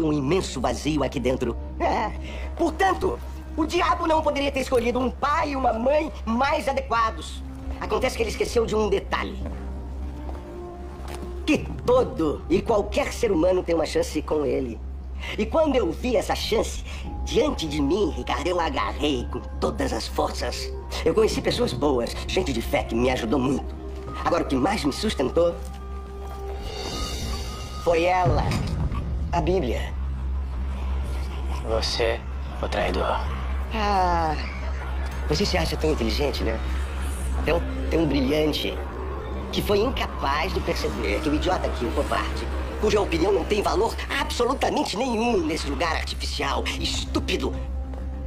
um imenso vazio aqui dentro. Portanto, o diabo não poderia ter escolhido um pai e uma mãe mais adequados. Acontece que ele esqueceu de um detalhe. Que todo e qualquer ser humano tem uma chance com ele. E quando eu vi essa chance diante de mim, Ricardo, eu agarrei com todas as forças. Eu conheci pessoas boas, gente de fé que me ajudou muito. Agora, o que mais me sustentou foi ela, a Bíblia. Você, o traidor. Ah, você se acha tão inteligente, né? Tão, tão brilhante, que foi incapaz de perceber que o idiota aqui, o covarde, cuja opinião não tem valor absolutamente nenhum nesse lugar artificial, estúpido.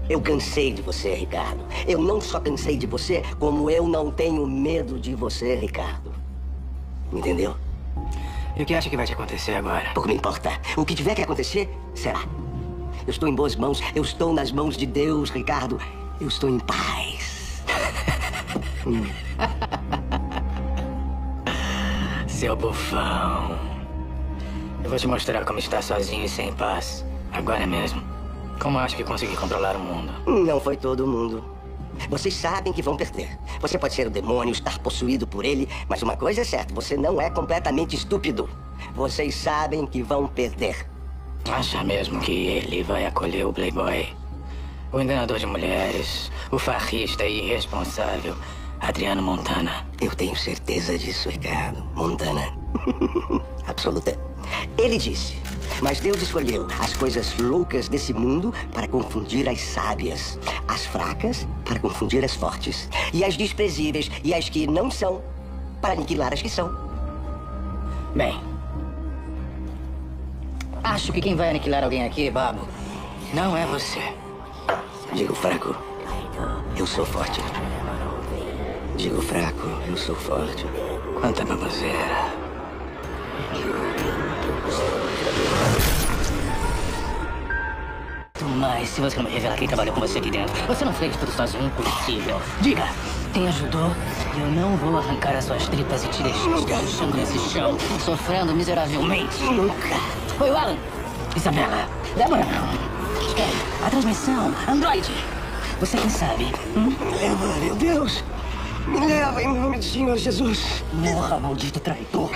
Eu cansei de você, Ricardo. Eu não só cansei de você, como eu não tenho medo de você, Ricardo. Entendeu? E o que acha que vai te acontecer agora? Pouco me importa. O que tiver que acontecer, será. Eu estou em boas mãos. Eu estou nas mãos de Deus, Ricardo. Eu estou em paz. hum. Seu bufão. Eu vou te mostrar como estar sozinho e sem paz. Agora mesmo. Como acha que consegui controlar o mundo? Não foi todo mundo. Vocês sabem que vão perder. Você pode ser o demônio, estar possuído por ele, mas uma coisa é certa: você não é completamente estúpido. Vocês sabem que vão perder. Acha mesmo que ele vai acolher o Playboy? O enganador de mulheres, o farrista e irresponsável, Adriano Montana. Eu tenho certeza disso, Ricardo. Montana. Absoluta. Ele disse, mas Deus escolheu as coisas loucas desse mundo para confundir as sábias, as fracas para confundir as fortes, e as desprezíveis e as que não são para aniquilar as que são. Bem, acho que quem vai aniquilar alguém aqui, Babo, não é você. Digo fraco, eu sou forte. Digo fraco, eu sou forte. Quanta baboseira. Se você não me revelar quem trabalhou com você aqui dentro, você não fez tudo sozinho, impossível. Diga! Quem ajudou? Eu não vou arrancar as suas tripas e te deixar descansando nesse chão, sofrendo miseravelmente. Nunca. Foi o Alan. Isabela. Débora. A transmissão. Android. Você quem sabe? Hum? Leva, meu Deus. Me leva em nome do Senhor Jesus. Morra, maldito traidor.